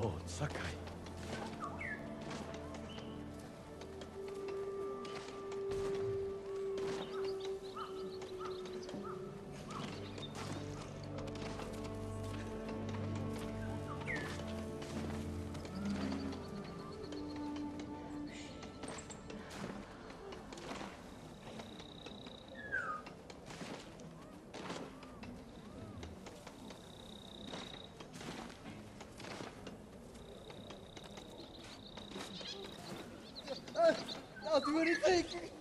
Lord Sakai. I'll do anything.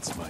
つま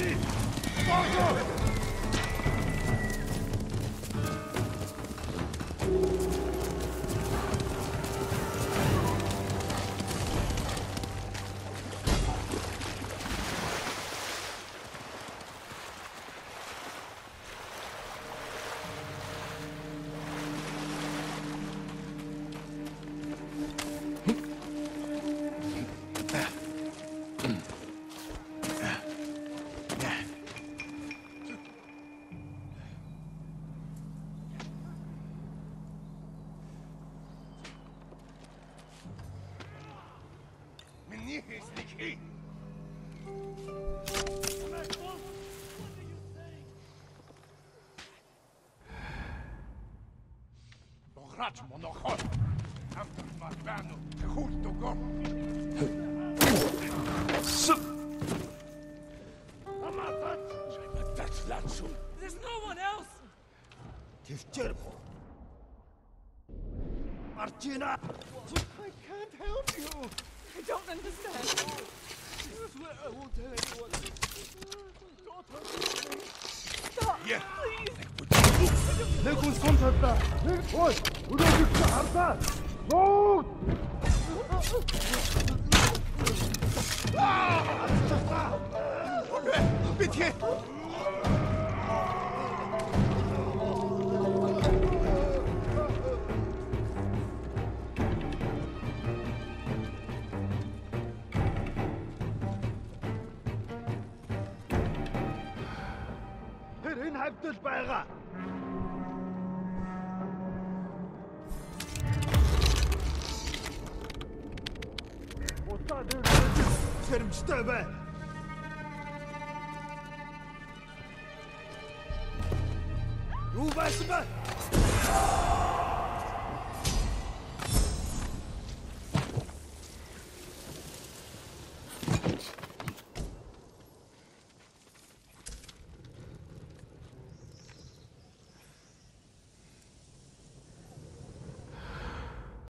Indeed. There's no one else! Tifterbo! Martina! I can't help you! I don't understand. I swear I won't tell anyone. God help me. Stop, yeah. please. Leg uns runter da. Leg uns. Oder gibt's eine Arta? No! Ah! Ah! Okay, bitte! Stary Sierm tebe! Uważaj!